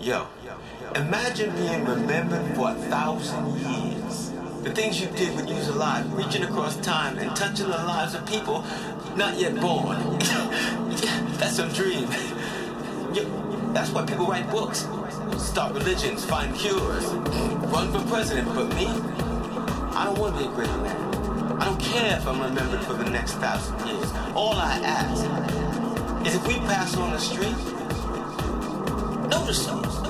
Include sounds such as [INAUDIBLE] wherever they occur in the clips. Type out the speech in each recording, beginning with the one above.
Yo, imagine being remembered for a thousand years. The things you did when you was alive, reaching across time and touching the lives of people not yet born. [LAUGHS] That's a dream. That's why people write books, start religions, find cures, run for president. But me, I don't want to be a great man. I don't care if I'm remembered for the next thousand years. All I ask is if we pass on the street, notice us.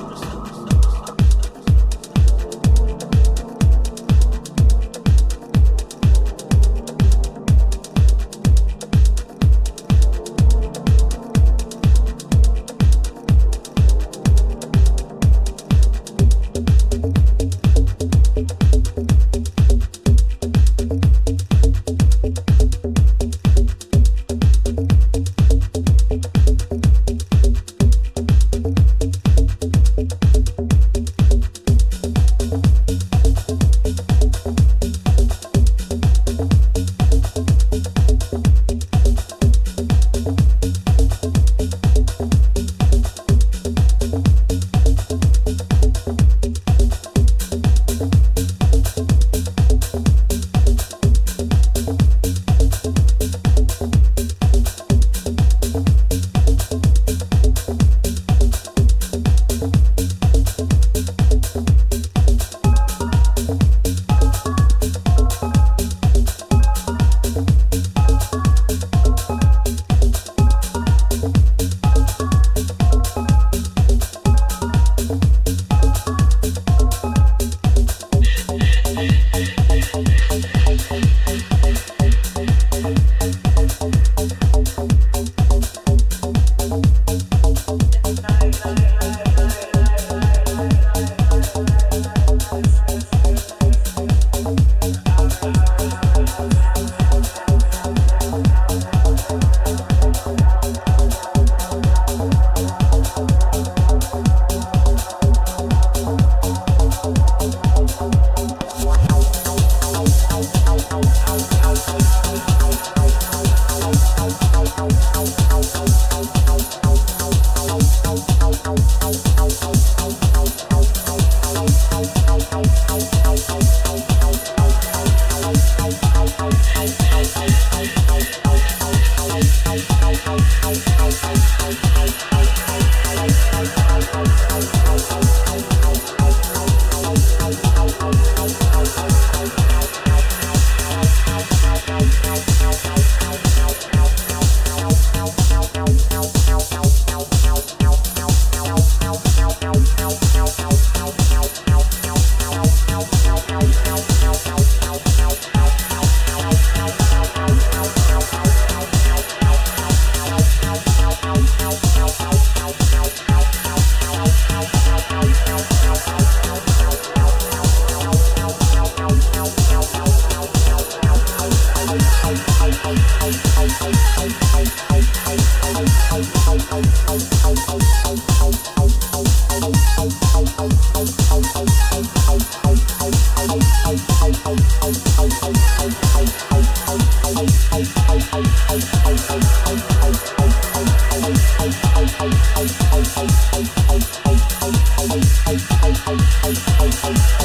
はいはいはい。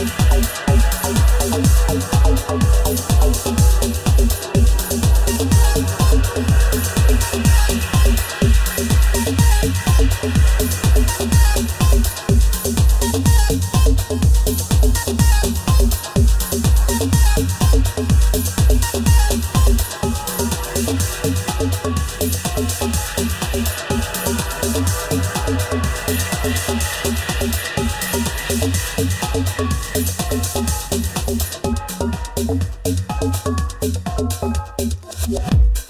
Yeah.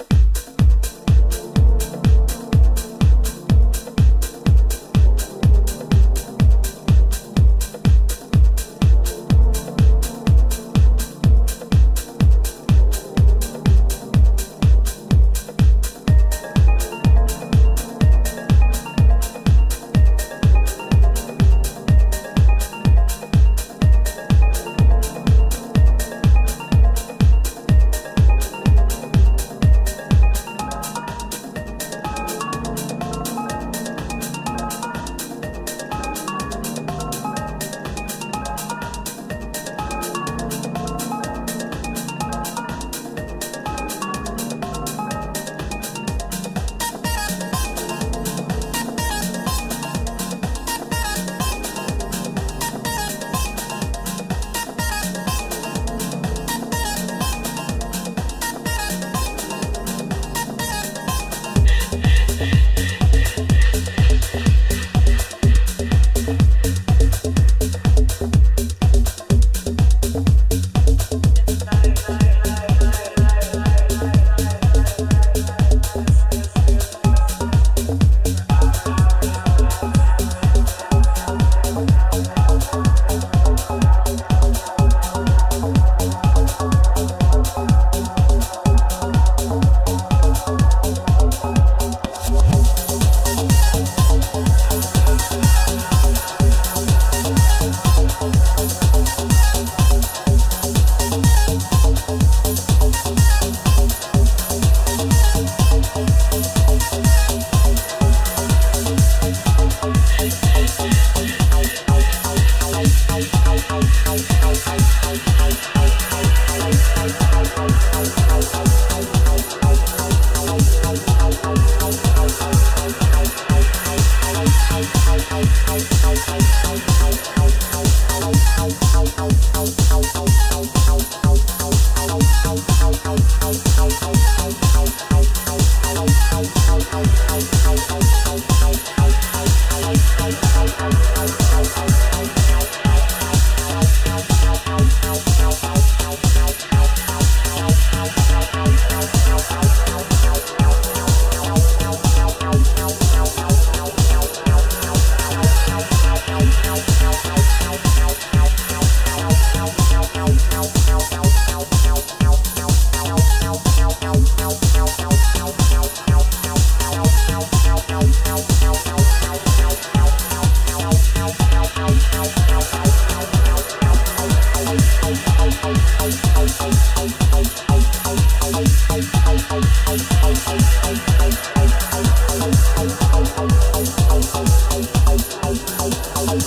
Yo,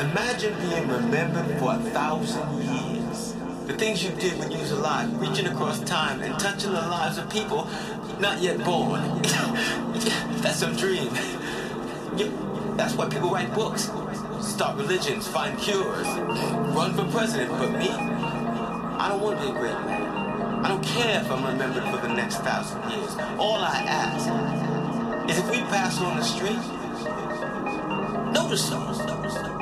imagine being remembered for a thousand years. The things you did when you was alive, reaching across time and touching the lives of people not yet born. [LAUGHS] That's a dream. That's why people write books, start religions, find cures, run for president. But me, I don't want to be a great man. I don't care if I'm remembered for the next thousand years. All I ask is if we pass on the street, notice something.